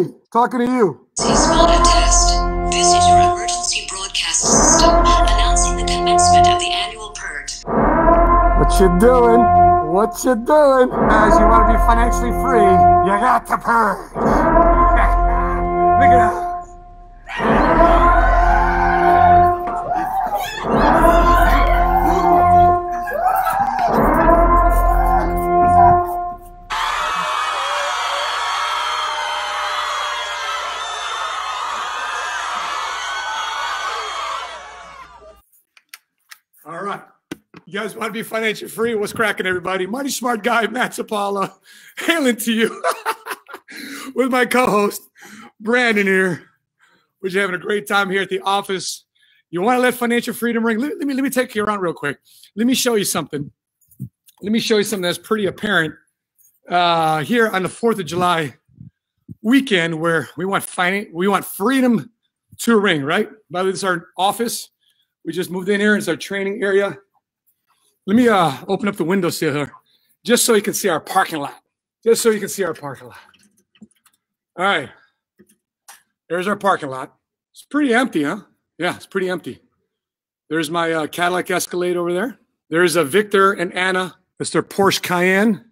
Hey, talking to you. Spotted test. This is your emergency broadcast system announcing the commencement of the annual purge. What you doing? What you doing? Guys, you want to be financially free, you got to purge. Look at that. To be financially free? What's cracking, everybody? Mighty smart guy, Matt Sapaula, hailing to you with my co-host, Brandon here. We're just having a great time here at the office. You want to let financial freedom ring? Let, let me let me take you around real quick. Let me show you something. Let me show you something that's pretty apparent uh, here on the Fourth of July weekend, where we want finan- we want freedom to ring. Right? By the way, this is our office. We just moved in here. It's our training area. Let me uh, open up the windows here, just so you can see our parking lot. Just so you can see our parking lot. All right. There's our parking lot. It's pretty empty, huh? Yeah, it's pretty empty. There's my uh, Cadillac Escalade over there. There's a Victor and Anna. That's their Porsche Cayenne.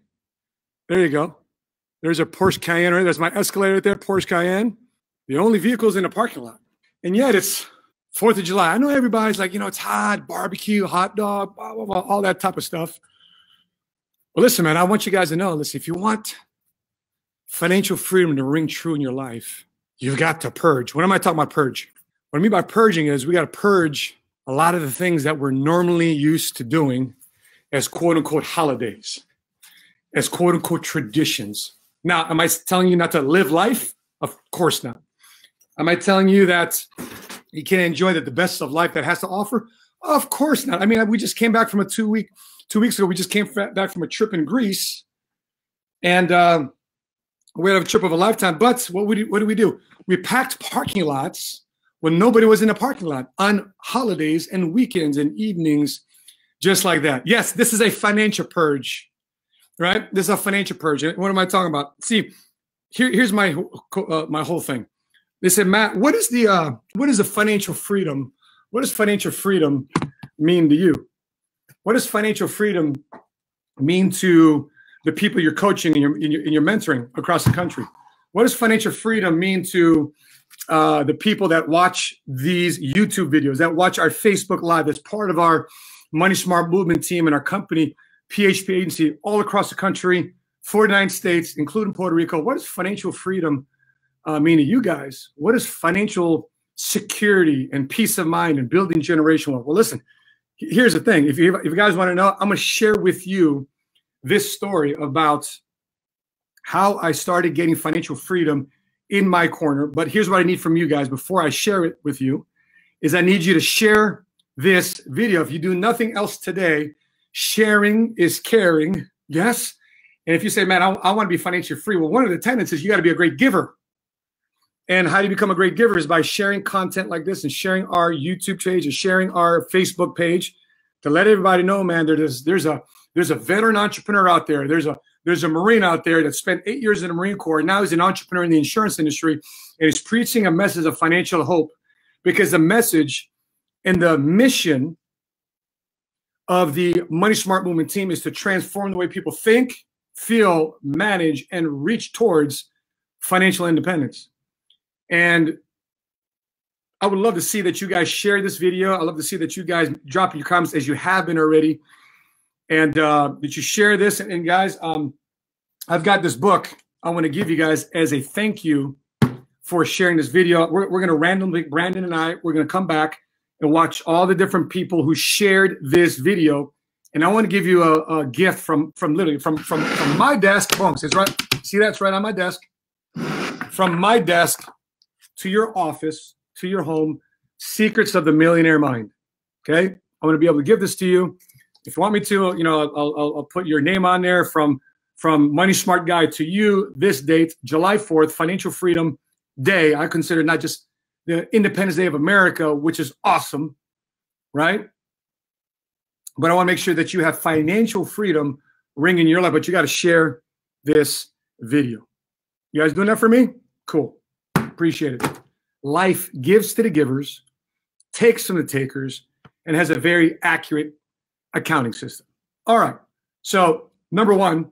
There you go. There's a Porsche Cayenne. Right? There's my Escalade right there, Porsche Cayenne. The only vehicles in the parking lot. And yet it's Fourth of July. I know everybody's like, you know, it's hot, barbecue, hot dog, blah, blah, blah, all that type of stuff. Well, listen, man, I want you guys to know listen, if you want financial freedom to ring true in your life, you've got to purge. What am I talking about purge? What I mean by purging is we got to purge a lot of the things that we're normally used to doing as quote unquote holidays, as quote unquote traditions. Now, am I telling you not to live life? Of course not. Am I telling you that you can't enjoy the, the best of life that has to offer? Of course not. I mean, we just came back from a two week, two weeks ago, we just came back from a trip in Greece, and uh, we had a trip of a lifetime. But what we what do we do? We packed parking lots when nobody was in the parking lot on holidays and weekends and evenings, just like that. Yes, this is a financial purge, right? This is a financial purge. What am I talking about? See, here, here's my uh, my whole thing. They said, Matt, what is the uh, what is the financial freedom? What does financial freedom mean to you? What does financial freedom mean to the people you're coaching and you're, mentoring across the country? What does financial freedom mean to uh, the people that watch these YouTube videos, that watch our Facebook Live, that's part of our Money Smart Movement team and our company, PHP Agency, all across the country, 49 states, including Puerto Rico? What does financial freedom uh, mean to you guys? What is financial security and peace of mind and building generational wealth? Well, listen, here's the thing. If you, if you guys want to know, I'm going to share with you this story about how I started getting financial freedom in my corner. But here's what I need from you guys before I share it with you is I need you to share this video. If you do nothing else today, sharing is caring. Yes. And if you say, man, I, I want to be financially free, well, one of the tenets is you got to be a great giver. And how do you become a great giver is by sharing content like this and sharing our YouTube page and sharing our Facebook page to let everybody know, man, there's there's a there's a veteran entrepreneur out there. There's a there's a Marine out there that spent eight years in the Marine Corps. And now he's an entrepreneur in the insurance industry and he's preaching a message of financial hope because the message and the mission of the Money Smart Movement team is to transform the way people think, feel, manage, and reach towards financial independence. And I would love to see that you guys share this video. I love to see that you guys drop your comments as you have been already, and uh, that you share this. And, and guys, um, I've got this book I want to give you guys as a thank you for sharing this video. We're, we're going to randomly, Brandon and I, we're going to come back and watch all the different people who shared this video. And I want to give you a, a gift from from literally from from from my desk. Boom, it's right. See that's right on my desk. From my desk to your office, to your home, Secrets of the Millionaire Mind. Okay, I'm going to be able to give this to you. If you want me to, you know, I'll, I'll, I'll put your name on there from from Money Smart Guy to you. This date, July 4th, Financial Freedom Day. I consider not just the Independence Day of America, which is awesome, right? But I want to make sure that you have financial freedom ring in your life. But you got to share this video. You guys doing that for me? Cool. Appreciate it. Life gives to the givers, takes from the takers, and has a very accurate accounting system. All right. So, number one,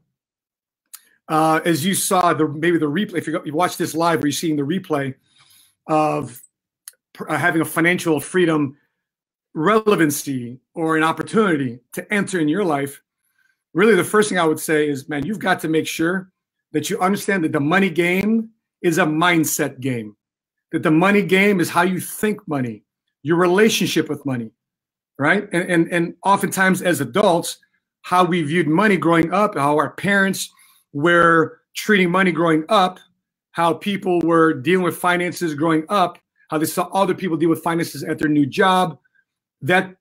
uh, as you saw the maybe the replay, if you, you watch this live, or you're seeing the replay of uh, having a financial freedom relevancy or an opportunity to enter in your life, really the first thing I would say is, man, you've got to make sure that you understand that the money game is a mindset game, that the money game is how you think money, your relationship with money, right? And, and, and oftentimes as adults, how we viewed money growing up, how our parents were treating money growing up, how people were dealing with finances growing up, how they saw other people deal with finances at their new job. That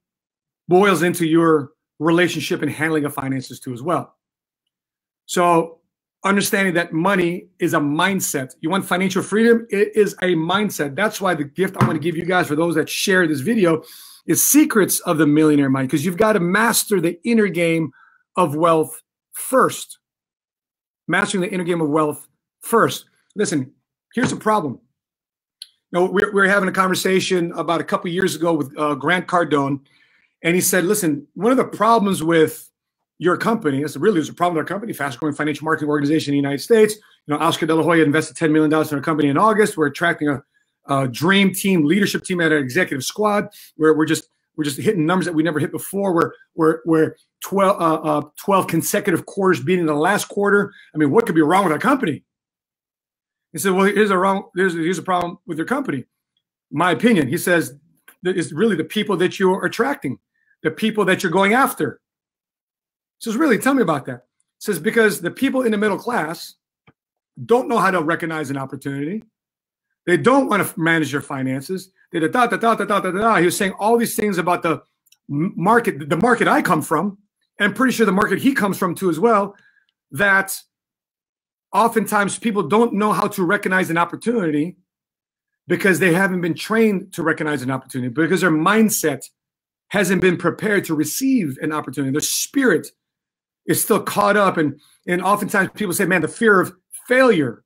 boils into your relationship and handling of finances too as well. So understanding that money is a mindset. You want financial freedom? It is a mindset. That's why the gift I want to give you guys for those that share this video is secrets of the millionaire mind because you've got to master the inner game of wealth first. Mastering the inner game of wealth first. Listen, here's the problem. You know, we're, we're having a conversation about a couple years ago with uh, Grant Cardone, and he said, "Listen, one of the problems with your company, it's really there's a problem with our company, fast growing financial marketing organization in the United States. You know, Oscar De La Hoya invested $10 million in our company in August. We're attracting a, a dream team, leadership team at an executive squad where we're just we're just hitting numbers that we never hit before. We're we're we're 12, uh, uh, 12 consecutive quarters beating the last quarter. I mean, what could be wrong with our company? He said, "Well, here's a wrong. Here's here's a problem with your company." My opinion. He says it's really the people that you're attracting, the people that you're going after says, really, tell me about that. Says, because the people in the middle class don't know how to recognize an opportunity. They don't want to manage their finances. They da da da da da da da. da. He was saying all these things about the market, the market I come from, and I'm pretty sure the market he comes from too as well. That oftentimes people don't know how to recognize an opportunity because they haven't been trained to recognize an opportunity because their mindset hasn't been prepared to receive an opportunity. Their spirit is still caught up. And and oftentimes people say man the fear of failure.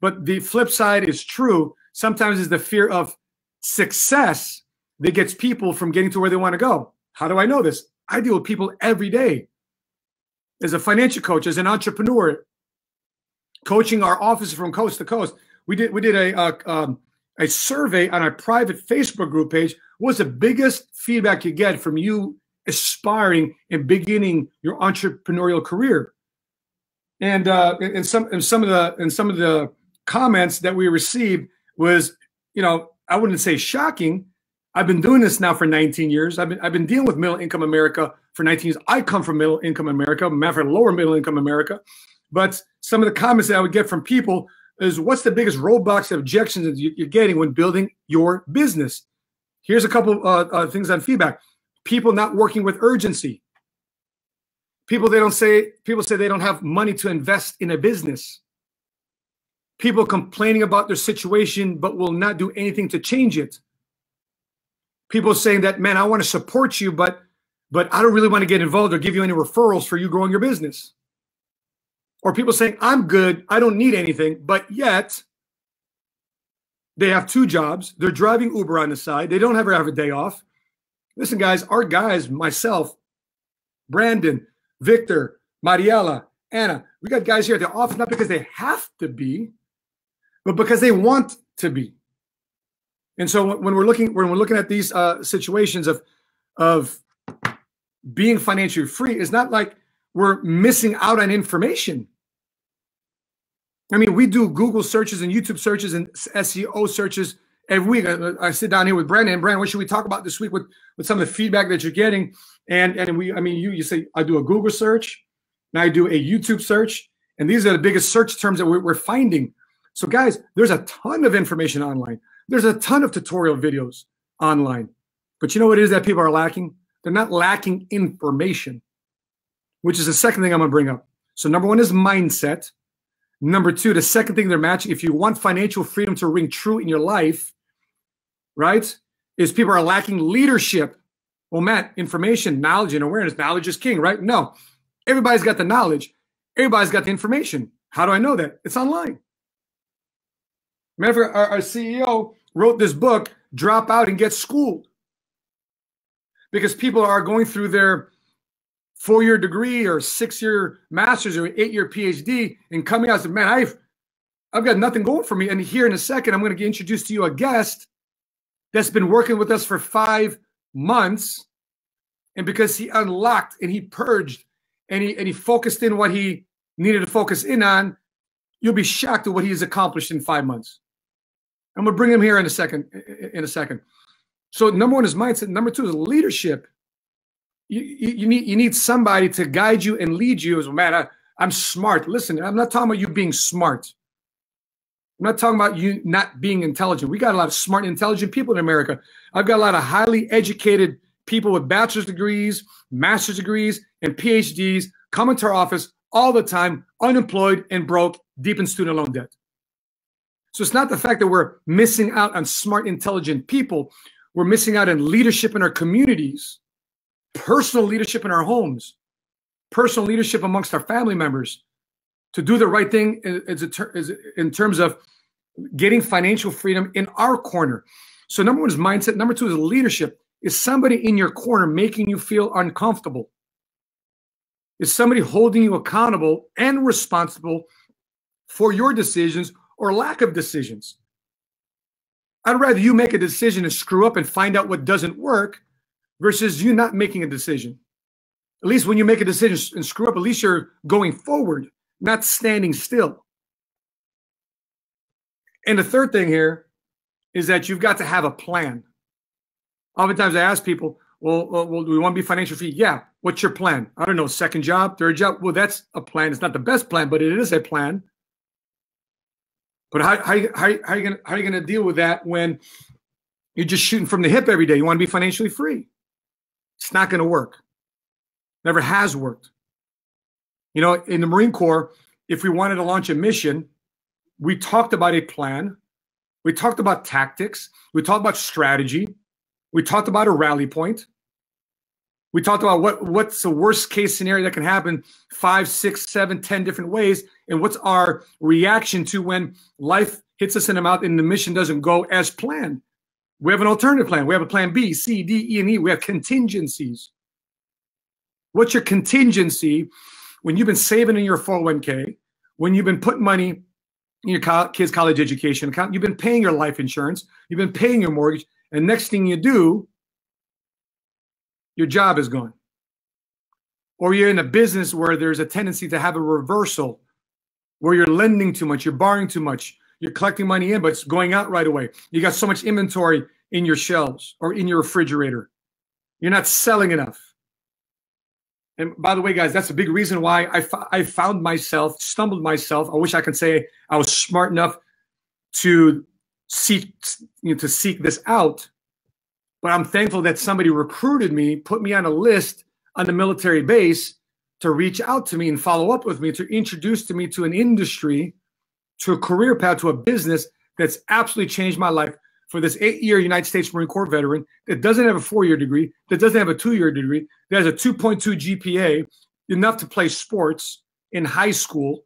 But the flip side is true. Sometimes is the fear of success that gets people from getting to where they want to go. How do i know this? I deal with people every day. As a financial coach as an entrepreneur coaching our office from coast to coast we did we did a um, a survey on our private facebook group page. What's the biggest feedback you get from you aspiring and beginning your entrepreneurial career. And uh, and some and some of the and some of the comments that we received was, you know, I wouldn't say shocking. I've been doing this now for 19 years. I've been I've been dealing with middle income America for 19 years. I come from middle income America, matter of lower middle income America. But some of the comments that I would get from people is, "What's the biggest roadblocks objections that you're getting when building your business?" Here's a couple uh, uh, things on feedback people not working with urgency. People they don't say people say they don't have money to invest in a business. People complaining about their situation but will not do anything to change it. People saying that man i want to support you but but i don't really want to get involved or give you any referrals for you growing your business. Or people saying i'm good i don't need anything but yet they have two jobs. They're driving uber on the side. They don't ever have a day off Listen, guys, our guys, myself, Brandon, Victor, Mariela, Anna, we got guys here. They're off not because they have to be, but because they want to be. And so when we're looking when we're looking at these uh, situations of of being financially free, it's not like we're missing out on information. I mean, we do Google searches and YouTube searches and SEO searches every week I, I, sit down here with Brandon. And Brandon, what should we talk about this week with with some of the feedback that you're getting? And and we, I mean, you you say I do a Google search, and I do a YouTube search, and these are the biggest search terms that we're, we're finding. So guys, there's a ton of information online. There's a ton of tutorial videos online, but you know what it is that people are lacking? They're not lacking information, which is the second thing I'm gonna bring up. So number one is mindset. Number two, the second thing they're matching, if you want financial freedom to ring true in your life, right? Is people are lacking leadership. Well, Matt, information, knowledge, and awareness. Knowledge is king, right? No. Everybody's got the knowledge. Everybody's got the information. How do I know that? It's online. Fact, our, our CEO wrote this book, Drop Out and Get Schooled. Because people are going through their four year degree or six year master's or eight year PhD and coming out and saying, man, I've I've got nothing going for me. And here in a second, I'm going to get introduced to you a guest that's been working with us for five months. And because he unlocked and he purged and he and he focused in what he needed to focus in on, you'll be shocked at what he has accomplished in five months. I'm gonna bring him here in a second. In a second. So number one is mindset. Number two is leadership. You, you, you need you need somebody to guide you and lead you. As man, I, I'm smart. Listen, I'm not talking about you being smart. I'm not talking about you not being intelligent. We got a lot of smart, intelligent people in America. I've got a lot of highly educated people with bachelor's degrees, master's degrees, and PhDs coming to our office all the time, unemployed and broke, deep in student loan debt. So it's not the fact that we're missing out on smart, intelligent people. We're missing out on leadership in our communities, personal leadership in our homes, personal leadership amongst our family members to do the right thing is in terms of getting financial freedom in our corner. So number one is mindset. Number two is leadership. Is somebody in your corner making you feel uncomfortable? Is somebody holding you accountable and responsible for your decisions or lack of decisions? I'd rather you make a decision and screw up and find out what doesn't work versus you not making a decision. At least when you make a decision and screw up, at least you're going forward, not standing still. And the third thing here is that you've got to have a plan. Oftentimes I ask people, well, well, do we want to be financial free? Yeah. What's your plan? I don't know, second job, third job? Well, that's a plan. It's not the best plan, but it is a plan. But how, how, how, how are you you gonna deal with that when you're just shooting from the hip every day? You want to be financially free. It's not gonna work. Never has worked. You know, in the Marine Corps, if we wanted to launch a mission, we talked about a plan, we talked about tactics, we talked about strategy, we talked about a rally point. We talked about what what's the worst case scenario that can happen five, six, seven, ten different ways, and what's our reaction to when life hits us in the mouth and the mission doesn't go as planned. We have an alternative plan. We have a plan B, C, D, E, and E. We have contingencies. What's your contingency when you've been saving in your 401k, when you've been putting money in your kids' college education account. You've been paying your life insurance. You've been paying your mortgage. And next thing you do, your job is gone. Or you're in a business where there's a tendency to have a reversal, where you're lending too much, you're borrowing too much, you're collecting money in, but it's going out right away. You got so much inventory in your shelves or in your refrigerator. You're not selling enough. And by the way, guys, that's a big reason why I, I found myself, stumbled myself. I wish I could say I was smart enough to seek you know, to seek this out. But I'm thankful that somebody recruited me, put me on a list on the military base to reach out to me and follow up with me, to introduce to me to an industry, to a career path, to a business that's absolutely changed my life for this eight year United States Marine Corps veteran that doesn't have a four year degree, that doesn't have a two year degree, that has a 2.2 GPA, enough to play sports in high school.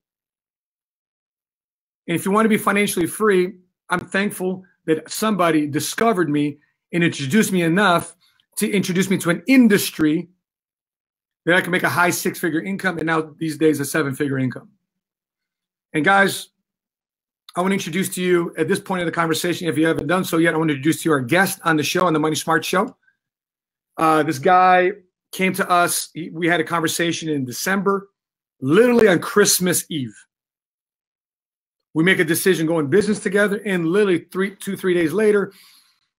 And if you want to be financially free, I'm thankful that somebody discovered me and introduced me enough to introduce me to an industry that I can make a high six figure income and now these days a seven figure income. And guys, I want to introduce to you at this point of the conversation, if you haven't done so yet, I want to introduce to you our guest on the show, on the Money Smart Show. Uh, this guy came to us. He, we had a conversation in December, literally on Christmas Eve. We make a decision going business together, and literally three, two, three days later,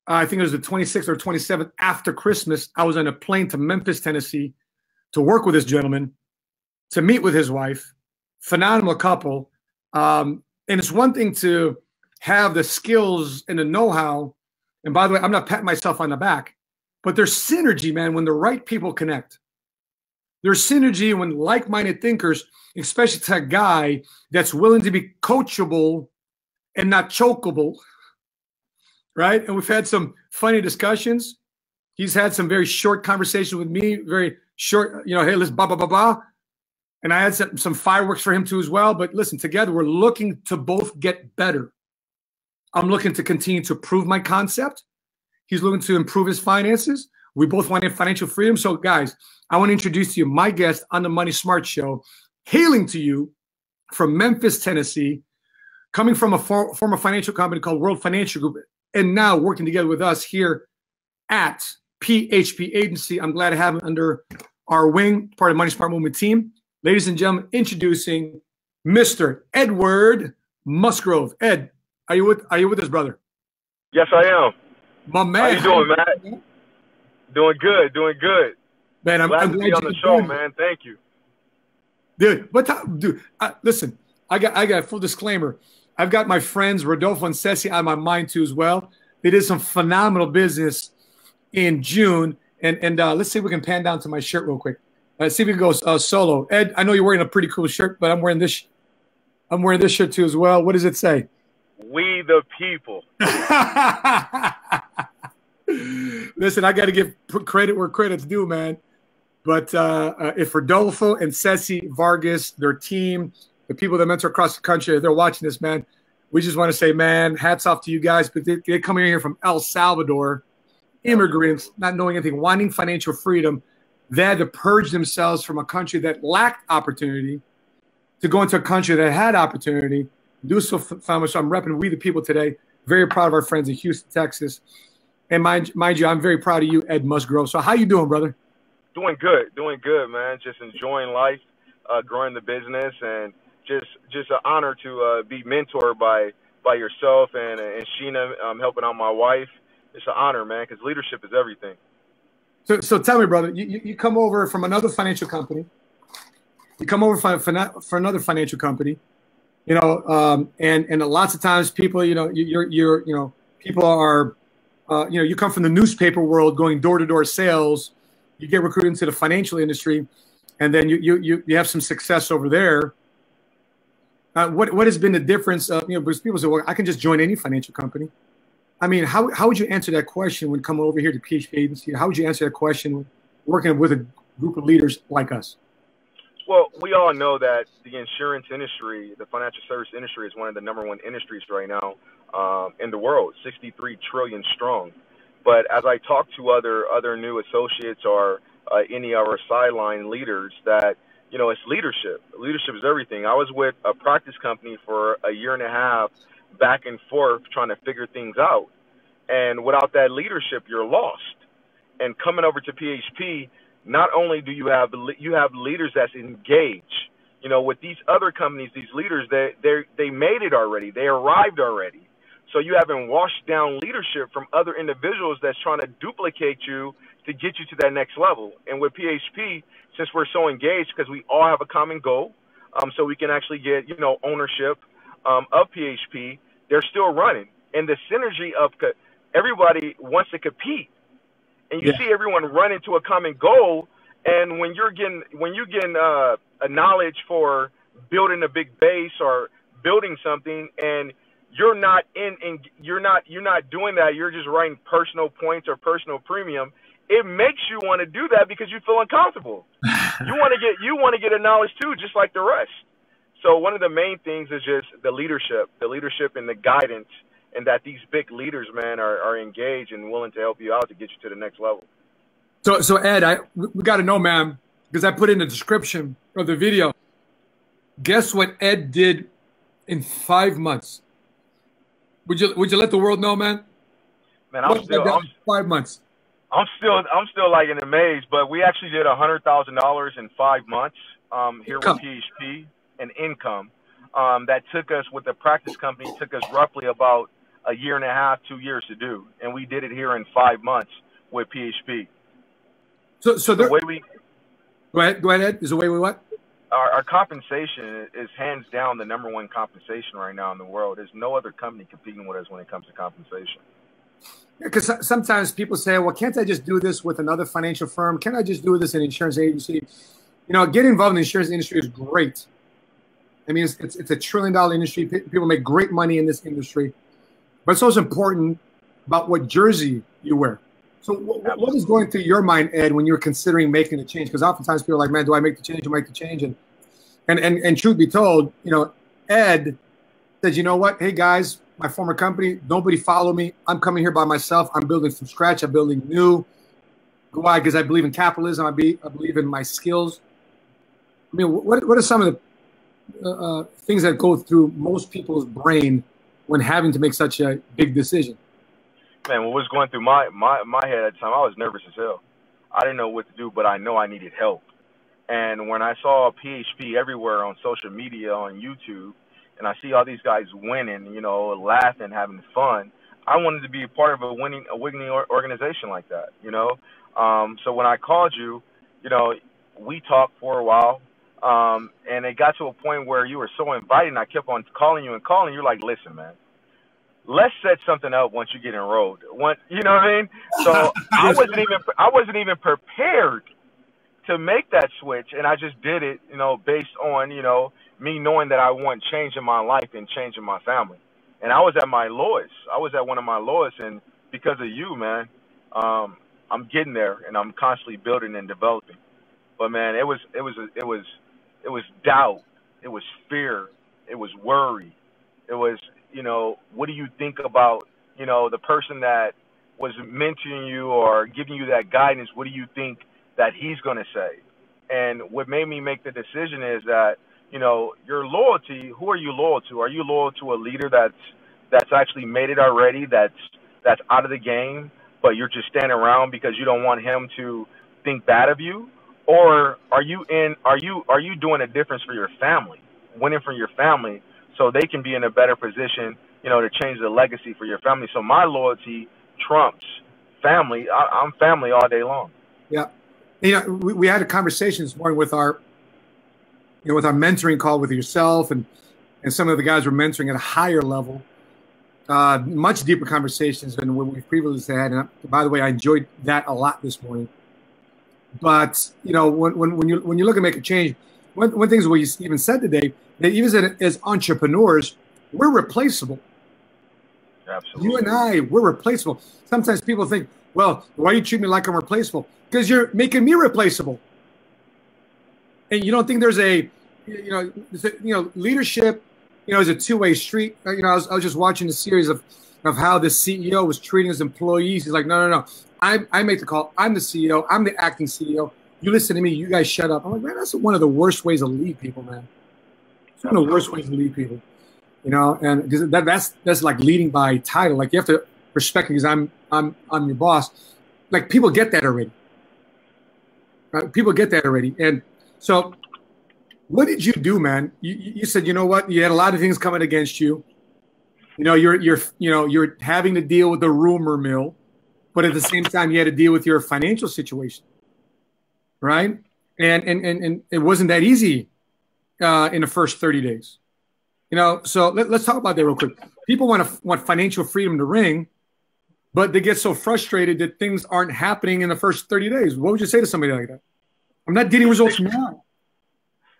uh, I think it was the 26th or 27th after Christmas, I was on a plane to Memphis, Tennessee, to work with this gentleman, to meet with his wife. Phenomenal couple. Um, and it's one thing to have the skills and the know-how. And by the way, I'm not patting myself on the back, but there's synergy, man, when the right people connect. There's synergy when like-minded thinkers, especially to a guy that's willing to be coachable and not chokeable, right? And we've had some funny discussions. He's had some very short conversations with me, very short, you know, hey, let's blah, blah, blah, blah and I had some, some fireworks for him too as well. But listen, together we're looking to both get better. I'm looking to continue to prove my concept. He's looking to improve his finances. We both want financial freedom. So, guys, I want to introduce to you my guest on the Money Smart Show, hailing to you from Memphis, Tennessee, coming from a for, former financial company called World Financial Group, and now working together with us here at PHP Agency. I'm glad to have him under our wing, part of Money Smart Movement team. Ladies and gentlemen, introducing Mr. Edward Musgrove. Ed, are you with are you with us, brother? Yes, I am. My man. How you doing, Matt? Doing good, doing good. Man, I'm glad I'm to be on the show, man. Thank you. Dude, what time, dude? Uh, listen, I got I got a full disclaimer. I've got my friends Rodolfo and Ceci on my mind too as well. They did some phenomenal business in June, and and uh, let's see if we can pan down to my shirt real quick. Let's see if we can go uh, solo. Ed, I know you're wearing a pretty cool shirt, but I'm wearing this. I'm wearing this shirt too as well. What does it say? We the people. Listen, I got to give credit where credit's due, man. But uh, uh, if Rodolfo and Ceci Vargas, their team, the people that mentor across the country, they're watching this, man. We just want to say, man, hats off to you guys. But they, they coming here from El Salvador, immigrants, not knowing anything, wanting financial freedom. They had to purge themselves from a country that lacked opportunity to go into a country that had opportunity. Do so, family. So I'm repping We the People today. Very proud of our friends in Houston, Texas. And mind, mind you, I'm very proud of you, Ed Musgrove. So how you doing, brother? Doing good, doing good, man. Just enjoying life, uh, growing the business, and just just an honor to uh, be mentored by by yourself and and Sheena, um, helping out my wife. It's an honor, man, because leadership is everything. So, so tell me, brother, you, you come over from another financial company. You come over for, for, for another financial company, you know, um, and and lots of times people, you know, you're you're you know, people are uh, you know, you come from the newspaper world going door to door sales, you get recruited into the financial industry, and then you you you have some success over there. Uh, what what has been the difference? Of, you know, because people say, "Well, I can just join any financial company." I mean, how how would you answer that question when coming over here to PHP agency? How would you answer that question working with a group of leaders like us? Well, we all know that the insurance industry, the financial service industry, is one of the number one industries right now um, in the world, 63 trillion strong. But as I talk to other other new associates or uh, any of our sideline leaders, that you know, it's leadership. Leadership is everything. I was with a practice company for a year and a half, back and forth, trying to figure things out. And without that leadership, you're lost. And coming over to PHP, not only do you have you have leaders that's engaged. You know, with these other companies, these leaders, they they they made it already. They arrived already. So you haven't washed down leadership from other individuals that's trying to duplicate you to get you to that next level. And with PHP, since we're so engaged, because we all have a common goal, um, so we can actually get you know ownership um, of PHP. They're still running, and the synergy of everybody wants to compete, and you yeah. see everyone running to a common goal. And when you're getting when you getting uh, a knowledge for building a big base or building something, and you're not in, in you're not you're not doing that. You're just writing personal points or personal premium. It makes you want to do that because you feel uncomfortable. you want to get you want to get a knowledge too, just like the rest. So one of the main things is just the leadership, the leadership and the guidance, and that these big leaders, man, are, are engaged and willing to help you out to get you to the next level. So, so Ed, I we got to know, man, because I put in the description of the video. Guess what Ed did in five months? Would you Would you let the world know, man? Man, I'm still I'm, five months. I'm still I'm still like in a maze, but we actually did a hundred thousand dollars in five months um, here income. with PHP and income. Um, that took us with the practice company took us roughly about a year and a half, two years to do, and we did it here in five months with PHP. So, so the way we go ahead, go ahead. Is the way we what? our, our compensation is hands down the number one compensation right now in the world. There's no other company competing with us when it comes to compensation. Because yeah, sometimes people say, well, can't I just do this with another financial firm? Can't I just do this in an insurance agency? You know, getting involved in the insurance industry is great. I mean, it's, it's, it's a trillion dollar industry. People make great money in this industry. But it's also important about what jersey you wear. So, what, going through your mind, Ed, when you're considering making the change? Because oftentimes people are like, "Man, do I make the change? Do I make the change?" And and and and truth be told, you know, Ed says, "You know what? Hey guys, my former company. Nobody follow me. I'm coming here by myself. I'm building from scratch. I'm building new. Why? Because I believe in capitalism. I, be, I believe in my skills. I mean, what, what are some of the uh, uh, things that go through most people's brain when having to make such a big decision? Man, what was going through my, my, my head at the time, I was nervous as hell. I didn't know what to do, but I know I needed help. And when I saw PHP everywhere on social media, on YouTube, and I see all these guys winning, you know, laughing, having fun, I wanted to be a part of a winning, a winning organization like that, you know. Um, so when I called you, you know, we talked for a while, um, and it got to a point where you were so inviting. I kept on calling you and calling. You're like, listen, man, let's set something up once you get enrolled. Once, you know what I mean? So I wasn't even I wasn't even prepared to make that switch, and I just did it, you know, based on you know me knowing that I want change in my life and change in my family. And I was at my lowest. I was at one of my lowest, and because of you, man, um, I'm getting there, and I'm constantly building and developing. But man, it was it was it was it was doubt, it was fear, it was worry, it was you know what do you think about you know the person that was mentoring you or giving you that guidance? What do you think that he's going to say? And what made me make the decision is that you know your loyalty. Who are you loyal to? Are you loyal to a leader that's that's actually made it already? That's that's out of the game, but you're just standing around because you don't want him to think bad of you, or are you in? Are you are you doing a difference for your family, winning for your family, so they can be in a better position, you know, to change the legacy for your family. So my loyalty trumps family. I, I'm family all day long. Yeah, you know, we, we had a conversation this morning with our, you know, with our mentoring call with yourself and and some of the guys were mentoring at a higher level. Uh, much deeper conversations than what we've previously had. And by the way, I enjoyed that a lot this morning. But you know, when, when, when you when you look at make a change, one, one thing is what you even said today that even as entrepreneurs, we're replaceable. Absolutely. You and I, we're replaceable. Sometimes people think, well, why do you treat me like I'm replaceable? Because you're making me replaceable. And you don't think there's a, you know, you know, leadership, you know, is a two-way street. Uh, you know, I was, I was just watching a series of, of how the CEO was treating his employees. He's like, no, no, no. I, I make the call. I'm the CEO. I'm the acting CEO. You listen to me. You guys shut up. I'm like, man, that's one of the worst ways to lead people, man. It's one of the worst ways to lead people. You know, and that, that's that's like leading by title. Like you have to respect because I'm I'm I'm your boss. Like people get that already. Right? People get that already. And so, what did you do, man? You, you said, you know what? You had a lot of things coming against you. You know, you're you're you know you're having to deal with the rumor mill but at the same time, you had to deal with your financial situation, right? And and and, and it wasn't that easy uh, in the first 30 days. You know, so let, us talk about that real quick. People want to want financial freedom to ring, but they get so frustrated that things aren't happening in the first 30 days. What would you say to somebody like that? I'm not getting results now.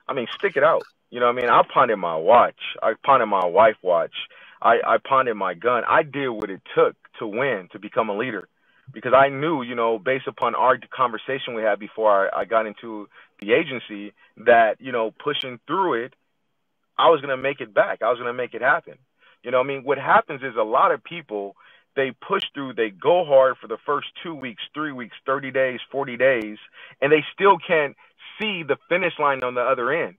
I mean, stick it out. You know, what I mean, I pawned my watch. I pawned my wife watch. I, I pawned my gun. I did what it took to win, to become a leader because I knew, you know, based upon our conversation we had before I, I got into the agency, that you know, pushing through it, I was gonna make it back. I was gonna make it happen. You know, I mean, what happens is a lot of people they push through, they go hard for the first two weeks, three weeks, 30 days, 40 days, and they still can't see the finish line on the other end.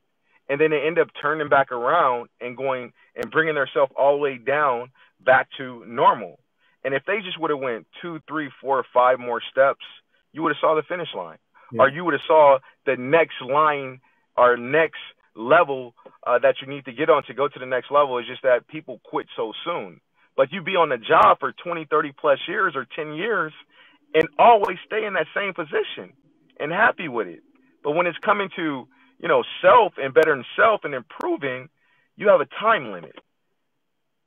And then they end up turning back around and going and bringing themselves all the way down back to normal. And if they just would have went two, three, four, five more steps, you would have saw the finish line, yeah. or you would have saw the next line or next level uh, that you need to get on to go to the next level. Is just that people quit so soon. But you be on the job for 20, 30 plus years or 10 years and always stay in that same position and happy with it. But when it's coming to, you know, self and bettering self and improving, you have a time limit.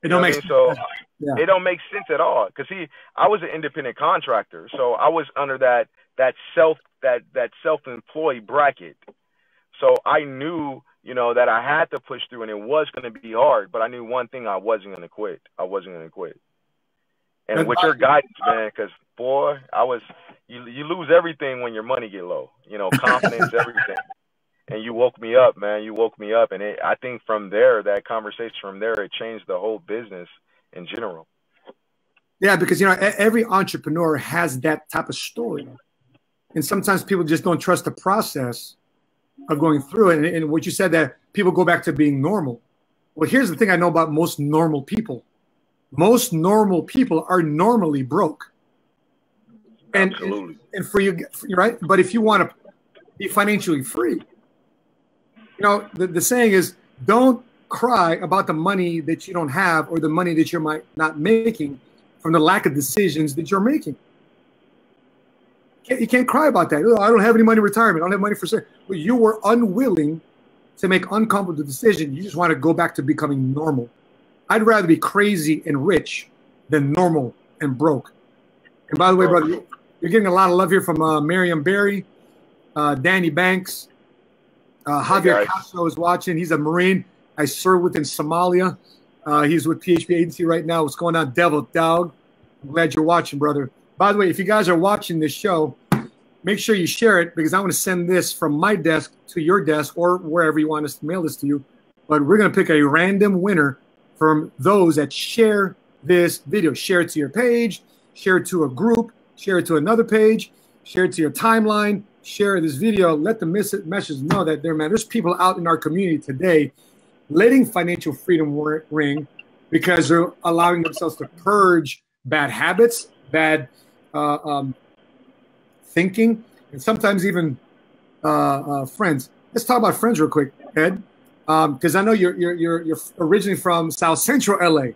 It don't make so yeah. it don't make sense at all. Because he, I was an independent contractor, so I was under that that self that that self employed bracket. So I knew, you know, that I had to push through, and it was going to be hard. But I knew one thing: I wasn't going to quit. I wasn't going to quit. And with your guidance, man, because boy, I was you you lose everything when your money get low. You know, confidence, everything and you woke me up, man. You woke me up, and it, I think from there, that conversation from there, it changed the whole business in general. Yeah, because you know every entrepreneur has that type of story, and sometimes people just don't trust the process of going through it. And, and what you said that people go back to being normal. Well, here's the thing I know about most normal people. Most normal people are normally broke. And, Absolutely. and for you, right? But if you want to be financially free, you know, the, the saying is don't cry about the money that you don't have or the money that you're might not making from the lack of decisions that you're making. You can't cry about that. Oh, I don't have any money in retirement. I don't have money for sale. Well, you were unwilling to make uncomfortable decisions. You just want to go back to becoming normal. I'd rather be crazy and rich than normal and broke. And by the way, brother, you're getting a lot of love here from uh, Miriam Berry, uh, Danny Banks, uh, Javier Castro is watching. He's a Marine. I served with in Somalia. Uh, he's with PHP Agency right now. What's going on, Devil Dog? I'm glad you're watching, brother. By the way, if you guys are watching this show, make sure you share it because I want to send this from my desk to your desk or wherever you want us to mail this to you. But we're going to pick a random winner from those that share this video. Share it to your page, share it to a group, share it to another page, share it to your timeline, share this video. Let the message know that there, man, there's people out in our community today letting financial freedom ring because they're allowing themselves to purge bad habits, bad uh, um, thinking, and sometimes even uh, uh, friends. Let's talk about friends real quick, Ed, because um, I know you're, you're you're you're originally from South Central LA,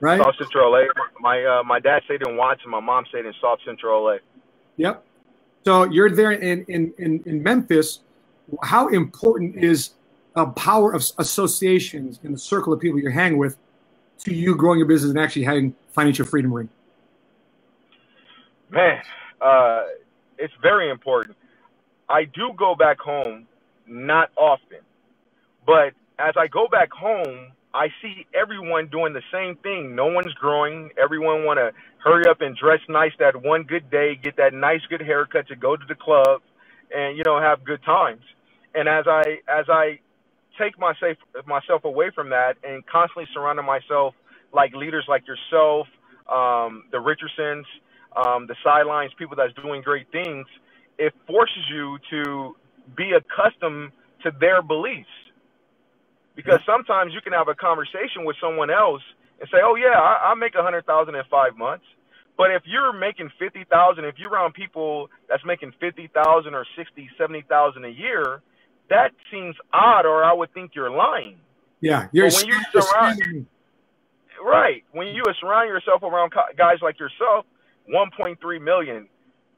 right? South Central LA. My uh, my dad stayed in Watson. My mom stayed in South Central LA. Yep. So you're there in in in, in Memphis. How important is a power of associations and the circle of people you hang with to you growing your business and actually having financial freedom ring? Man, uh, it's very important. I do go back home, not often, but as I go back home, I see everyone doing the same thing. No one's growing. Everyone want to hurry up and dress nice that one good day, get that nice good haircut to go to the club, and you know have good times. And as I as I take myself myself away from that and constantly surrounding myself like leaders like yourself, um, the Richardsons, um, the sidelines, people that's doing great things, it forces you to be accustomed to their beliefs. Because sometimes you can have a conversation with someone else and say, "Oh yeah, I, I make a hundred thousand in five months," but if you're making fifty thousand, if you're around people that's making fifty thousand or sixty, seventy thousand a year, that seems odd, or I would think you're lying. Yeah, you're when you surround, right when you surround yourself around guys like yourself, 1.3 million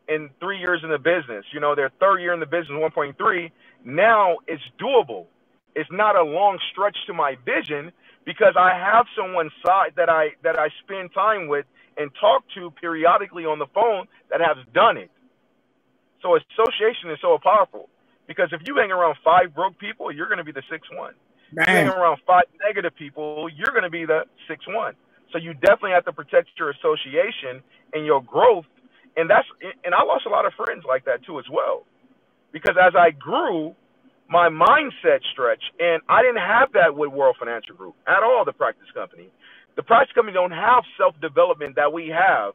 in three years in the business. You know, their third year in the business, 1.3. Now it's doable it's not a long stretch to my vision because I have someone side that I that I spend time with and talk to periodically on the phone that has done it. So association is so powerful because if you hang around five broke people, you're going to be the sixth one. Man. If you hang around five negative people, you're going to be the sixth one. So you definitely have to protect your association and your growth. And that's and I lost a lot of friends like that too as well. Because as I grew, my mindset stretch. And I didn't have that with World Financial Group at all, the practice company. The practice company don't have self development that we have.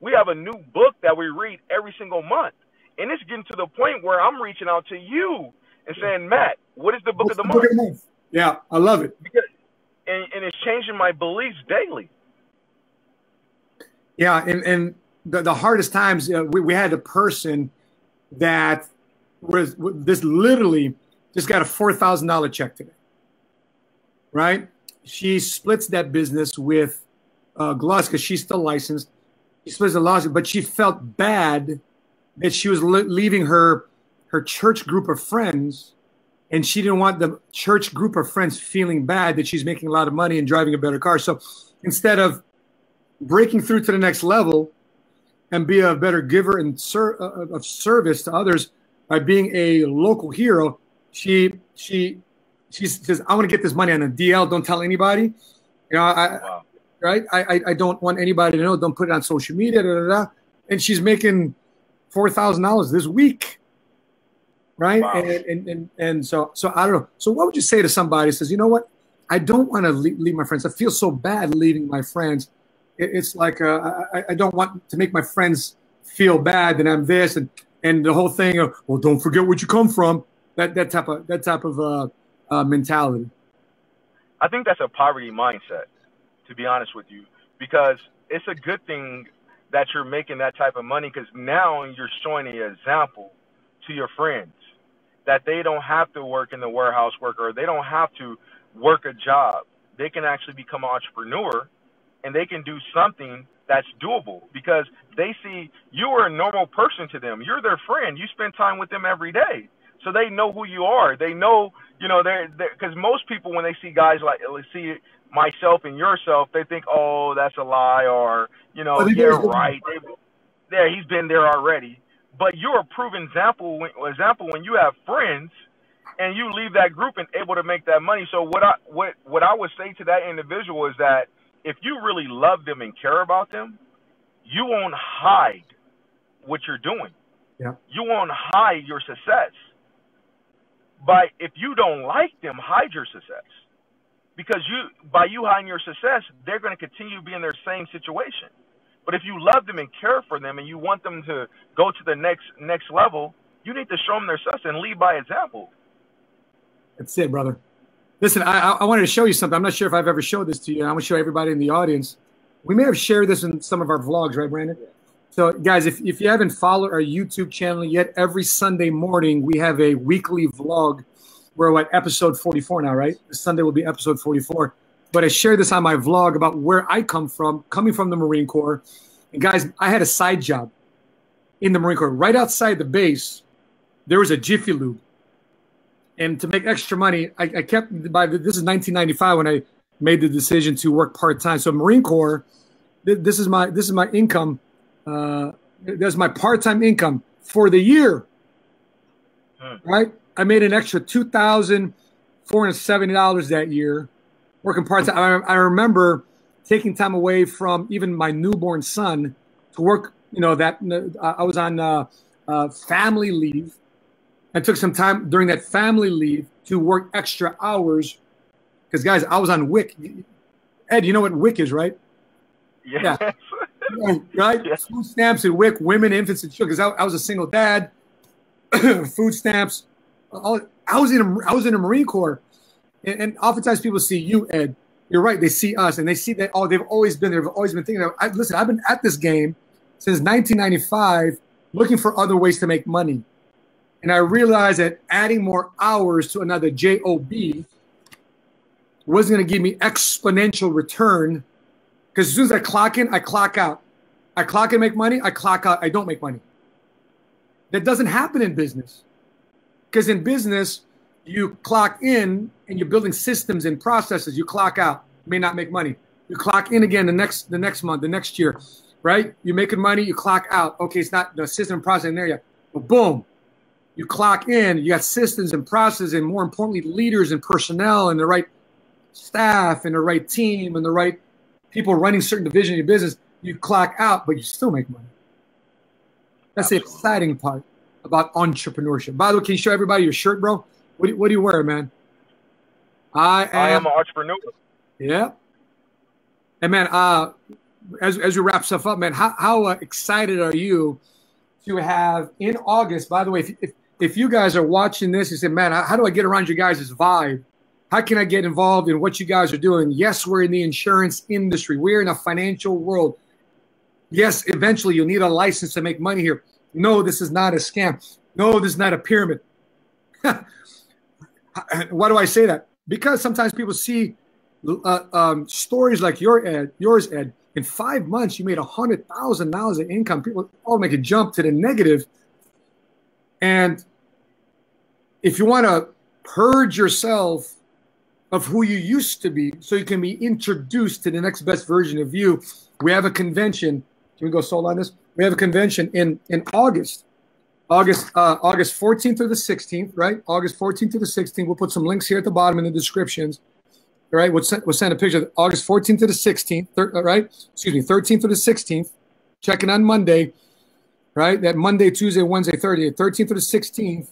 We have a new book that we read every single month. And it's getting to the point where I'm reaching out to you and saying, Matt, what is the book, of the, the month? Yeah, I love it. Because, and, and it's changing my beliefs daily. Yeah, and, and the, the hardest times, uh, we, we had a person that was this literally just got a $4,000 check today, right? She splits that business with uh, Gloss because she's still licensed. She splits the loss, but she felt bad that she was leaving her her church group of friends, and she didn't want the church group of friends feeling bad that she's making a lot of money and driving a better car. So instead of breaking through to the next level and be a better giver and ser- uh, of service to others by being a local hero, she she she says, "I want to get this money on a DL. Don't tell anybody." You know, I, wow. right? I, I don't want anybody to know. Don't put it on social media. Da, da, da. And she's making four thousand dollars this week, right? Wow. And, and and and so so I don't know. So what would you say to somebody who says, "You know what? I don't want to leave, leave, my friends. I feel so bad leaving my friends. It, it's like uh, I, I, don't want to make my friends feel bad that I'm this and and the whole thing of well, don't forget where you come from. That that type of that type of uh, uh, mentality. I think that's a poverty mindset, to be honest with you, because it's a good thing that you're making that type of money because now you're showing an example to your friends that they don't have to work in the warehouse worker or they don't have to work a job. They can actually become an entrepreneur and they can do something that's doable because they see you are a normal person to them. You're their friend. You spend time with them every day. So they know who you are. They know, you know, they're because most people when they see guys like see myself and yourself, they think, oh, that's a lie, or you know, oh, you're right. They, yeah, he's been there already. But you're a proven example example when you have friends and you leave that group and able to make that money. So what I what what I would say to that individual is that if you really love them and care about them, you won't hide what you're doing. Yeah. You won't hide your success. But if you don't like them, hide your success. Because you by you hiding your success, they're going to continue to be in their same situation. But if you love them and care for them and you want them to go to the next next level, you need to show them their success and lead by example. That's it, brother. Listen, I, I wanted to show you something. I'm not sure if I've ever showed this to you. I'm going to show everybody in the audience. We may have shared this in some of our vlogs, right, Brandon? So, guys, if, if you haven't followed our YouTube channel yet, every Sunday morning we have a weekly vlog. We're at episode 44 now, right? Sunday will be episode 44. But I shared this on my vlog about where I come from, coming from the Marine Corps. And guys, I had a side job in the Marine Corps. Right outside the base, there was a Jiffy Lube and to make extra money, I, I kept by this is 1995 when I made the decision to work part time. So Marine Corps, this is my this is my income. Uh, that's my part time income for the year. Hmm. Right, I made an extra two thousand four hundred seventy dollars that year working part time. I, I remember taking time away from even my newborn son to work. You know that uh, I was on uh, uh, family leave and took some time during that family leave to work extra hours. Because guys, I was on WIC. Ed, you know what WIC is, right? Yes. Yeah. right? Yes. Food stamps and WIC, women, infants, and children. Because I, I, was a single dad. Food stamps. I was in a, I was in the Marine Corps, and, and, oftentimes people see you, Ed. You're right. They see us, and they see that oh, they've always been there. They've always been thinking. Of, I, listen, I've been at this game since 1995, looking for other ways to make money. And I realized that adding more hours to another job wasn't going to give me exponential return. Because as soon as I clock in, I clock out. I clock in, make money. I clock out. I don't make money. That doesn't happen in business. Because in business, you clock in and you're building systems and processes. You clock out, may not make money. You clock in again the next the next month, the next year, right? You're making money. You clock out. Okay, it's not the system process in there yet. But boom, you clock in, you got systems and processes, and more importantly, leaders and personnel and the right staff and the right team and the right people running certain division of your business. You clock out, but you still make money. That's Absolutely. the exciting part about entrepreneurship. By the way, can you show everybody your shirt, bro? What do, what do you wear, man? I am, I am an entrepreneur. Yeah. And man, uh, as, as we wrap stuff up, man, how, how uh, excited are you to have in August? By the way, if, if if you guys are watching this and say, man, how do I get around you guys' vibe? How can I get involved in what you guys are doing? Yes, we're in the insurance industry. We're in a financial world. Yes, eventually you'll need a license to make money here. No, this is not a scam. No, this is not a pyramid. Why do I say that? Because sometimes people see uh, um, stories like your Ed, yours, Ed. In five months, you made a hundred thousand dollars of income. People all make a jump to the negative and if you want to purge yourself of who you used to be so you can be introduced to the next best version of you, we have a convention. Can we go solo on this? We have a convention in, in August. August uh, August 14th or the 16th, right? August 14th to the 16th. We'll put some links here at the bottom in the descriptions. All right, we'll send, we'll send a picture. August 14th to the 16th, thir- right? Excuse me, 13th to the 16th. Checking on Monday right? That Monday, Tuesday, Wednesday, Thursday, 13th to the 16th,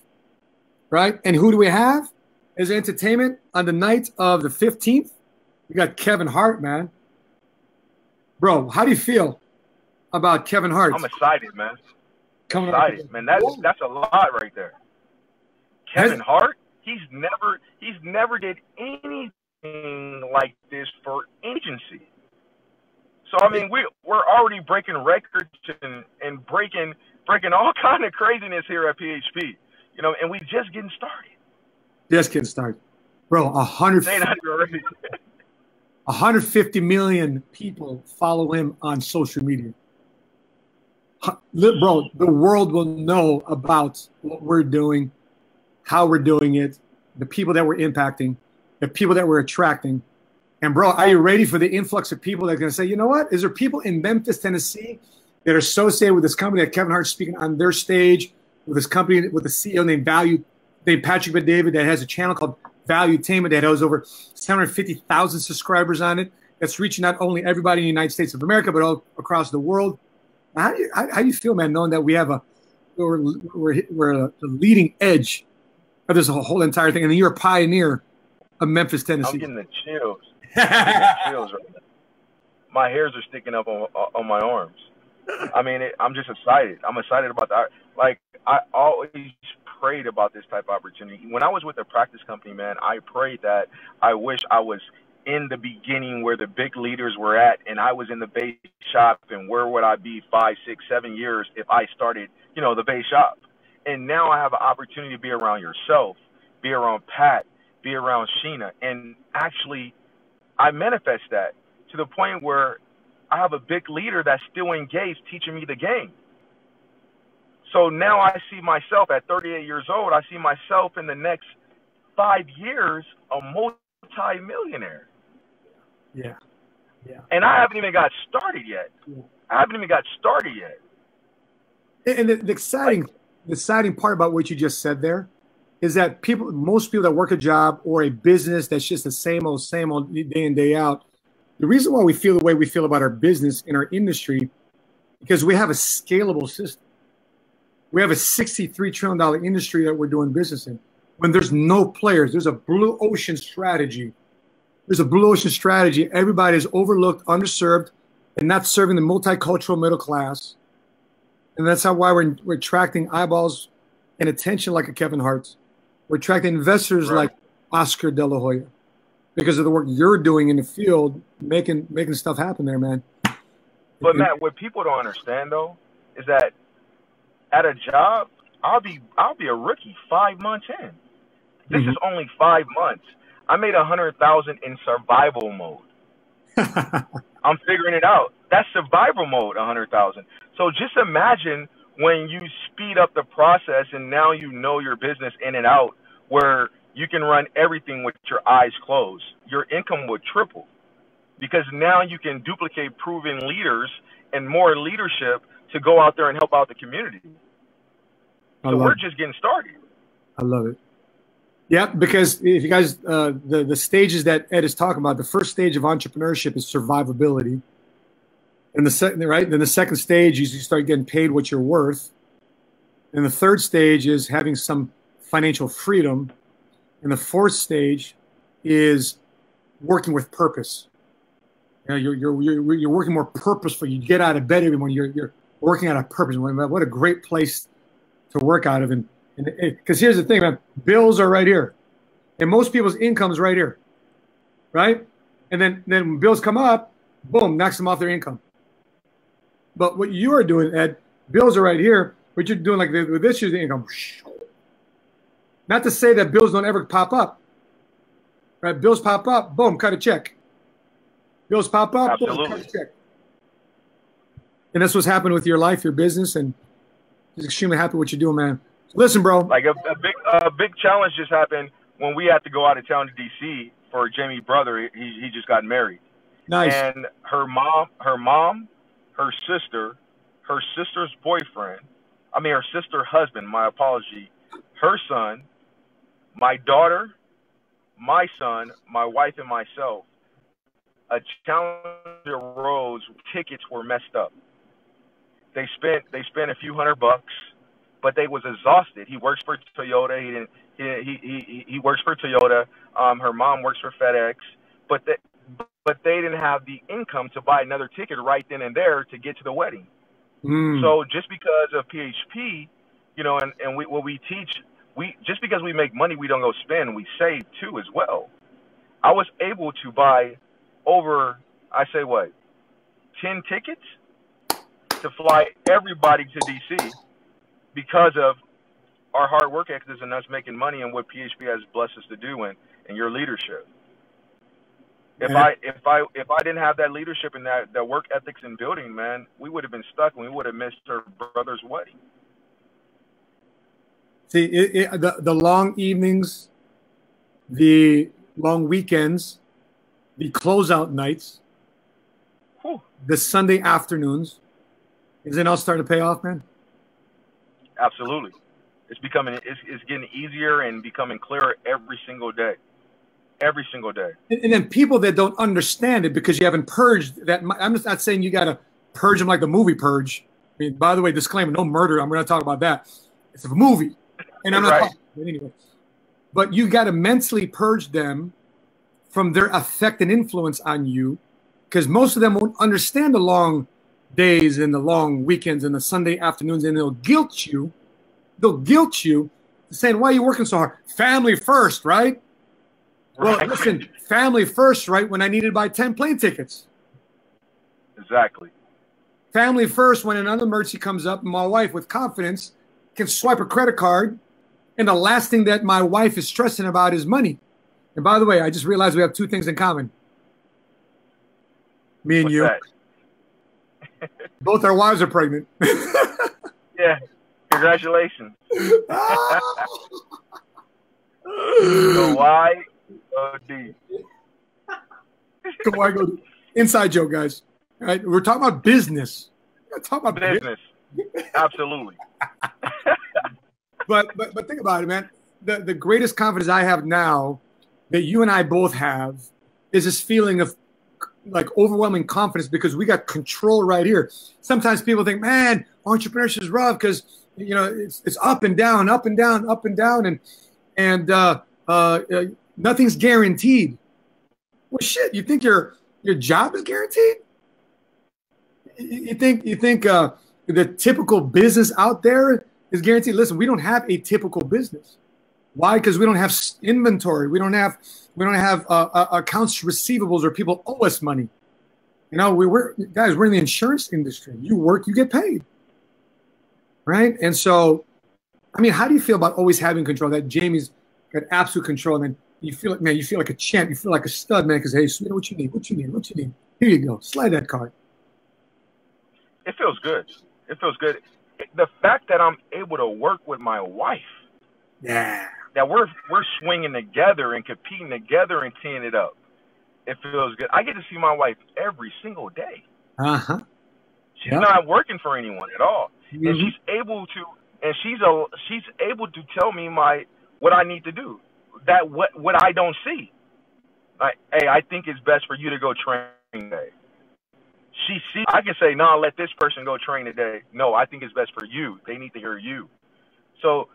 right? And who do we have? As entertainment on the night of the 15th, we got Kevin Hart, man. Bro, how do you feel about Kevin Hart? I'm excited, man. Coming Excited, man. That's Whoa. that's a lot right there. Kevin Has- Hart, he's never he's never did anything like this for agency. So I mean, we we're already breaking records and, and breaking breaking all kind of craziness here at PHP. You know, and we just getting started. Just getting started. Bro, a hundred, Saying 150 million people follow him on social media. Bro, the world will know about what we're doing, how we're doing it, the people that we're impacting, the people that we're attracting. And bro, are you ready for the influx of people that are going to say, you know what? Is there people in Memphis, Tennessee that are associated with this company that Kevin Hart's speaking on their stage with this company with a CEO named Value, named Patrick Bet-David that has a channel called Valuetainment that has over 750,000 subscribers on it. That's reaching not only everybody in the United States of America, but all across the world. How do you, how, how do you feel, man, knowing that we have a, we're, we're, we're the leading edge of this whole entire thing, and you're a pioneer of Memphis, I'm Tennessee. getting the chills. I'm getting the chills right now. My hairs are sticking up on on my arms. I mean, it, I'm just excited. I'm excited about that. Like I always prayed about this type of opportunity. When I was with the practice company, man, I prayed that I wish I was in the beginning where the big leaders were at, and I was in the base shop, and where would I be five, six, seven years if I started, you know, the base shop? And now I have an opportunity to be around yourself, be around Pat, be around Sheena, and actually, I manifest that to the point where I have a big leader that's still engaged, teaching me the game. So now I see myself at 38 years old. I see myself in the next five years a multi-millionaire, yeah. Yeah. and I haven't even got started yet. Yeah. I haven't even got started yet. And the, the exciting, the exciting part about what you just said there is that people, most people that work a job or a business that's just the same old, same old day in day out. The reason why we feel the way we feel about our business in our industry, because we have a scalable system. We have a $63 trillion industry that we're doing business in. When there's no players, there's a blue ocean strategy. There's a blue ocean strategy. Everybody is overlooked, underserved, and not serving the multicultural middle class. And that's how why we're, we're attracting eyeballs and attention like a Kevin Hart. We're attracting investors Right. like Oscar De La Hoya because of the work you're doing in the field, making making stuff happen there, man. But Matt, what people don't understand though is that at a job, I'll be I'll be a rookie five months in. This Mhm. is only five months. I made a hundred thousand in survival mode. I'm figuring it out. That's survival mode, a hundred thousand. So just imagine when you speed up the process and now you know your business in and out, where you can run everything with your eyes closed. Your income would triple because now you can duplicate proven leaders and more leadership to go out there and help out the community. I So we're it. just getting started. I love it. Yeah, because if you guys, uh, the the stages that Ed is talking about, the first stage of entrepreneurship is survivability, and the second, right? Then the second stage is you start getting paid what you're worth, and the third stage is having some financial freedom, and the fourth stage is working with purpose. You know, you're you're you're, you're working more purposeful. You get out of bed every morning. You're you're working out of purpose. What a great place to work out of, and because here's the thing, man, bills are right here, and most people's income is right here, right? And then then when bills come up, boom, knocks them off their income. But what you are doing, Ed, bills are right here, but you're doing like the- with this year's income. Not to say that bills don't ever pop up, right? Bills pop up, boom, cut a check. Bills pop up, boom, cut a check. And that's what's happened with your life, your business, and just extremely happy what you're doing, man. Listen, bro. Like a, a big a big challenge just happened when we had to go out of town to DC for Jamie's brother. He he just got married. Nice. And her mom, her mom, her sister, her sister's boyfriend, I mean her sister husband, my apology, her son, my daughter, my son, my wife and myself, a Challenger Rose tickets were messed up. They spent they spent a few hundred bucks, but they was exhausted. He works for Toyota. He didn't He he he, he works for Toyota. Um, her mom works for FedEx, but they, but they didn't have the income to buy another ticket right then and there to get to the wedding. Mm. So just because of PHP, you know, and, and we, what we teach, we just because we make money, we don't go spend. We save too as well. I was able to buy over, I say what, ten tickets to fly everybody to DC because of our hard work ethics and us making money and what PHP has blessed us to do and, and your leadership. If Yeah. I if I if I didn't have that leadership and that, that work ethics in building, man, we would have been stuck and we would have missed her brother's wedding. See, it, it, the, the long evenings, the long weekends, the closeout nights, Whew. the Sunday afternoons, is it all starting to pay off, man? Absolutely. It's becoming it's, it's getting easier and becoming clearer every single day. Every single day. And, and then people that don't understand it because you haven't purged that. I'm just not saying you got to purge them like the movie Purge. I mean, by the way, disclaimer: no murder. I'm going to talk about that. It's a movie, and I'm not. Right. Talking, but anyway, but you got to mentally purge them from their effect and influence on you, because most of them won't understand the long days and the long weekends and the Sunday afternoons, and they'll guilt you. They'll guilt you, saying, "Why are you working so hard? Family first, right?" Well, Right. listen, family first, right? When I needed to buy 10 plane tickets. Exactly. Family first when another emergency comes up, and my wife, with confidence, can swipe a credit card. And the last thing that my wife is stressing about is money. And by the way, I just realized we have two things in common. Me and What's you. that? Both our wives are pregnant. Yeah. Congratulations. Go wide, go deep. Go go. Inside joke, guys. All right, we're talking about business. We're talking about business. Business. Absolutely. but but but think about it, man. The the greatest confidence I have now that you and I both have is this feeling of like overwhelming confidence because we got control right here. Sometimes people think, man, entrepreneurship is rough because you know it's it's up and down, up and down, up and down, and and uh, uh, uh, nothing's guaranteed. Well, shit, you think your your job is guaranteed? You you think you think uh, the typical business out there is guaranteed. Listen, we don't have a typical business. Why? Because we don't have inventory. We don't have we don't have uh, uh, accounts receivables or people owe us money. You know, we were guys. We're in the insurance industry. You work, you get paid, right? And so, I mean, how do you feel about always having control? That Jamie's got absolute control, and then you feel like man, you feel like a champ. You feel like a stud, man. Because hey, sweetie, what you need? What you need? What you need? Here you go. Slide that card. It feels good. It feels good. The fact that I'm able to work with my wife, Yeah. That we're we're swinging together and competing together and teeing it up, it feels good. I get to see my wife every single day. Uh huh. She's Yeah. not working for anyone at all, Mm-hmm. and she's able to, and she's a she's able to tell me my what I need to do. That what what I don't see. Like, hey, I think it's best for you to go train today. She see, I can say, no, let this person go train today. No, I think it's best for you. They need to hear you. So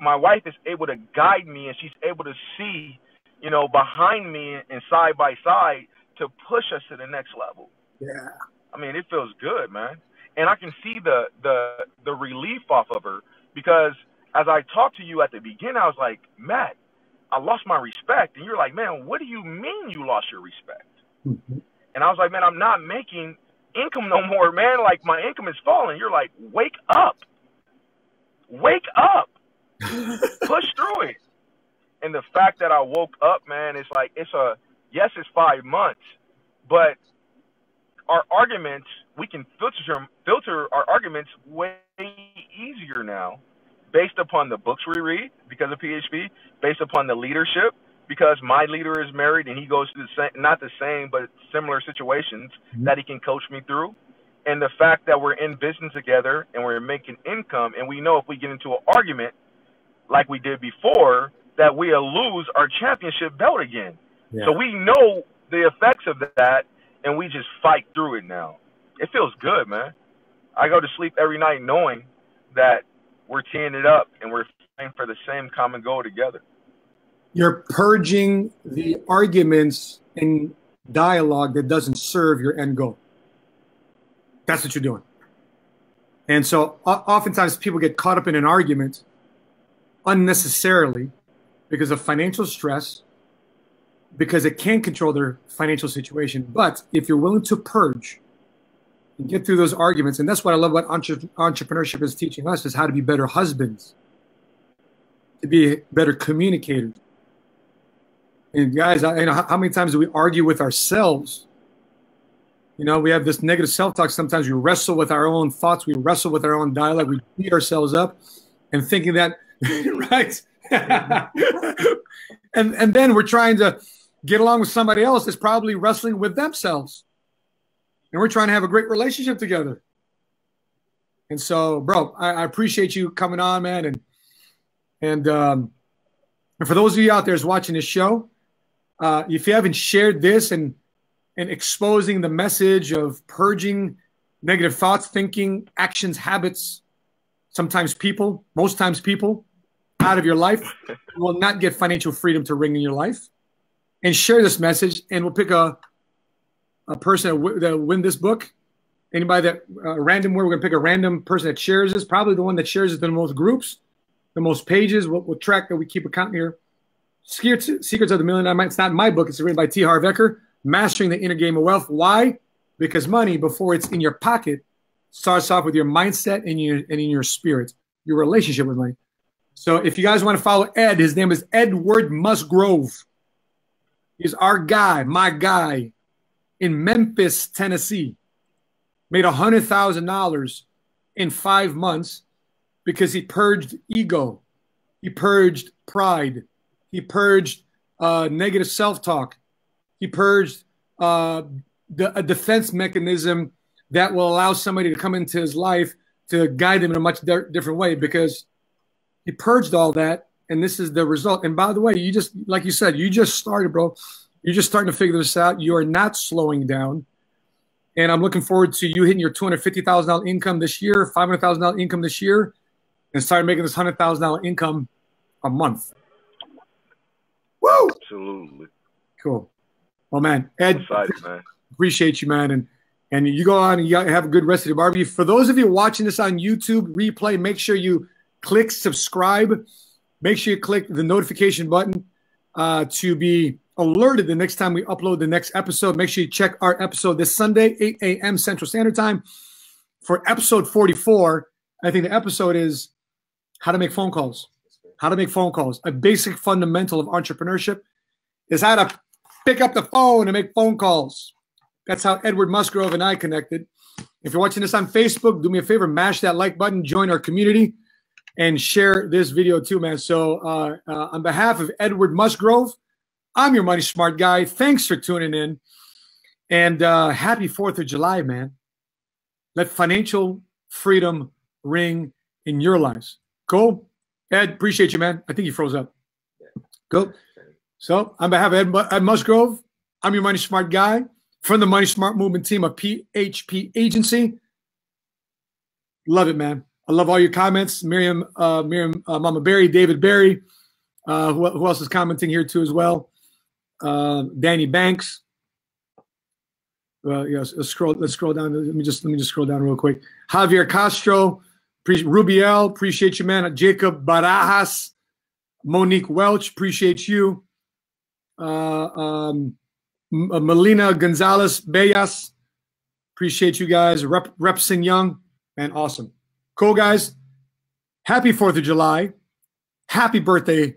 my wife is able to guide me, and she's able to see, you know, behind me and side by side to push us to the next level. Yeah. I mean, it feels good, man. And I can see the the the relief off of her because as I talked to you at the beginning, I was like, Matt, I lost my respect, and you're like, man, what do you mean you lost your respect? Mhm. And I was like, man, I'm not making income no more, man. Like my income is falling. You're like, wake up, wake up, push through it. And the fact that I woke up, man, it's like it's a yes, it's five months, but our arguments we can filter filter our arguments way easier now, based upon the books we read because of PHP, based upon the leadership because my leader is married and he goes through the same not the same but similar situations Mhm. that he can coach me through. And the fact that we're in business together and we're making income, and we know if we get into an argument like we did before, that we'll lose our championship belt again. Yeah. So we know the effects of that, and we just fight through it now. It feels good, man. I go to sleep every night knowing that we're teeing it up and we're fighting for the same common goal together. You're purging the arguments and dialogue that doesn't serve your end goal. That's what you're doing. And so oftentimes people get caught up in an argument unnecessarily because of financial stress, because it can't control their financial situation. But if you're willing to purge and get through those arguments, and that's what I love about entre- entrepreneurship is teaching us is how to be better husbands, to be better communicators. And guys, I, you know, how, how many times do we argue with ourselves? You know, we have this negative self-talk. Sometimes we wrestle with our own thoughts. We wrestle with our own dialogue. We beat ourselves up and thinking that, right? and and then we're trying to get along with somebody else that's probably wrestling with themselves. And we're trying to have a great relationship together. And so, bro, I, I appreciate you coming on, man. And and um, and for those of you out there who's watching this show, uh, if you haven't shared this and and exposing the message of purging negative thoughts, thinking, actions, habits, sometimes people, most times people, out of your life, will not get financial freedom to ring in your life. And share this message, and we'll pick a a person that, w- that win this book. Anybody that uh, random where we're gonna pick a random person that shares this, probably the one that shares it the most groups, the most pages. We'll, we'll track that we keep a count here. Secrets, Secrets of the Millionaire. It's not my book. It's written by T. Harv Eker. Mastering the Inner Game of Wealth. Why? Because money, before it's in your pocket, starts off with your mindset and your and in your spirit, your relationship with money. So if you guys want to follow Ed, his name is Edward Musgrove. He's our guy, my guy in Memphis, Tennessee. Made a hundred thousand dollars in five months because he purged ego, he purged pride, he purged uh, negative self-talk, he purged uh, the, a defense mechanism that will allow somebody to come into his life to guide him in a much di- different way because he purged all that and this is the result. And by the way you just like you said you just started bro. You're just starting to figure this out. You are not slowing down. And i'm looking forward to you hitting your $250000 income this year $500000 income this year and start making this $100000 income a month. Woo! absolutely. Cool. Well man ed Excited, man. appreciate you man. And and you go on and you have a good rest of the barbecue. For those of you watching this on YouTube replay, make sure you click subscribe. Make sure you click the notification button uh, to be alerted the next time we upload the next episode. Make sure you check our episode this Sunday, 8 a.m. Central Standard Time. For episode 44, I think the episode is how to make phone calls. How to make phone calls. A basic fundamental of entrepreneurship is how to pick up the phone and make phone calls. That's how Edward Musgrove and I connected. If you're watching this on Facebook, do me a favor, mash that like button, join our community, and share this video too, man. So, uh, uh, on behalf of Edward Musgrove, I'm your money smart guy. Thanks for tuning in, and uh, happy Fourth of July, man. Let financial freedom ring in your lives. Cool, Ed. Appreciate you, man. I think you froze up. Cool. So, on behalf of Ed, Ed Musgrove, I'm your money smart guy from the Money Smart Movement team of PHP Agency. Love it, man. I love all your comments. Miriam, uh, Miriam, uh, Mama Barry, David Barry. Uh, who, who, else is commenting here too as well? Uh, Danny Banks. Uh, yes, let's scroll. Let's scroll down. Let me just let me just scroll down real quick. Javier Castro, pre- Rubiel, appreciate you, man. Jacob Barajas, Monique Welch, appreciate you. Uh, um, uh, Melina Gonzalez Bellas. Appreciate you guys. Rep, Repson Young, man, awesome. Cool, guys. Happy 4th of July. Happy birthday,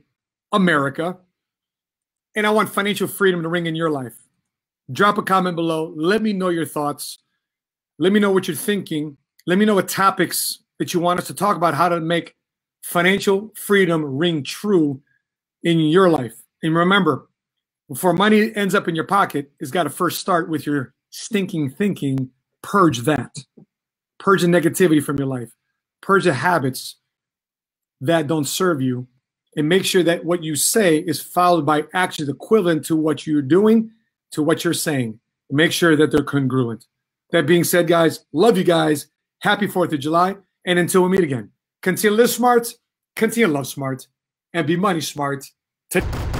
America. And I want financial freedom to ring in your life. Drop a comment below. Let me know your thoughts. Let me know what you're thinking. Let me know what topics that you want us to talk about, how to make financial freedom ring true in your life. And remember, before money ends up in your pocket, it's got to first start with your stinking thinking. Purge that. Purge the negativity from your life. Purge the habits that don't serve you. And make sure that what you say is followed by actions equivalent to what you're doing, to what you're saying. Make sure that they're congruent. That being said, guys, love you guys. Happy 4th of July. And until we meet again, continue to live smart continue to love smart and be money smart. To-